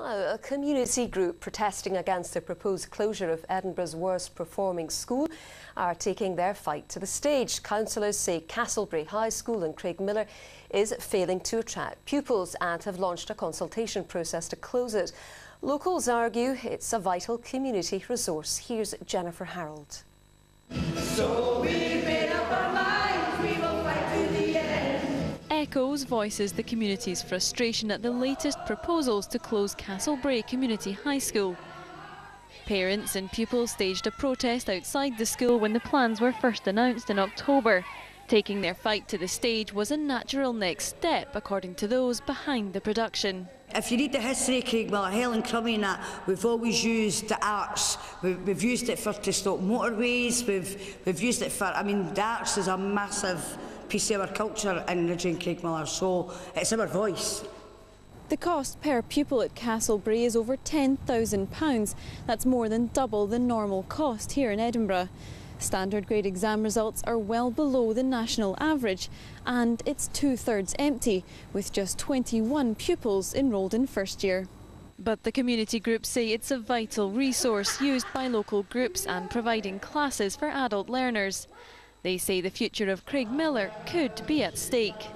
A community group protesting against the proposed closure of Edinburgh's worst performing school are taking their fight to the stage. Councillors say Castlebrae High School in Craigmillar is failing to attract pupils and have launched a consultation process to close it. Locals argue it's a vital community resource. Here's Jennifer Harold. So Echoes voices the community's frustration at the latest proposals to close Castlebrae Community High School. Parents and pupils staged a protest outside the school when the plans were first announced in October. Taking their fight to the stage was a natural next step, according to those behind the production. If you read the history of Craigmillar, Helen Crummy and that, we've always used the arts. We've, we've used it for to stop motorways. We've, we've used it for, I mean, the arts is a massive piece of our culture in Ridgey and Craigmillar, so it's our voice. The cost per pupil at Castlebrae is over £10,000. That's more than double the normal cost here in Edinburgh. Standard grade exam results are well below the national average and it's two-thirds empty, with just 21 pupils enrolled in first year. But the community groups say it's a vital resource used by local groups and providing classes for adult learners. They say the future of Craigmillar could be at stake.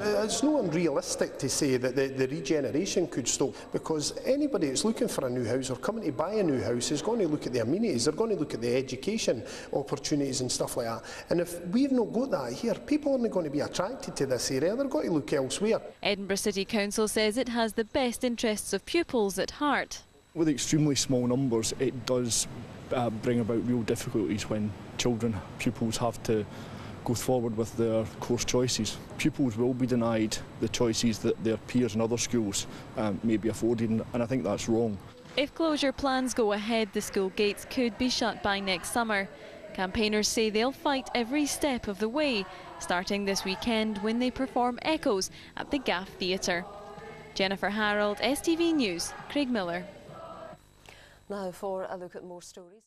Uh, it's not unrealistic to say that the, the regeneration could stop because anybody that's looking for a new house or coming to buy a new house is going to look at the amenities, they're going to look at the education opportunities and stuff like that. And if we've not got that here, people aren't going to be attracted to this area, they're going to look elsewhere. Edinburgh City Council says it has the best interests of pupils at heart. With extremely small numbers, it does uh, bring about real difficulties when children, pupils have to go forward with their course choices. Pupils will be denied the choices that their peers in other schools um, may be afforded, and I think that's wrong. If closure plans go ahead, the school gates could be shut by next summer. Campaigners say they'll fight every step of the way, starting this weekend when they perform Echoes at the Gaff Theatre. Jennifer Harold, STV News, Craigmillar. Now for a look at more stories.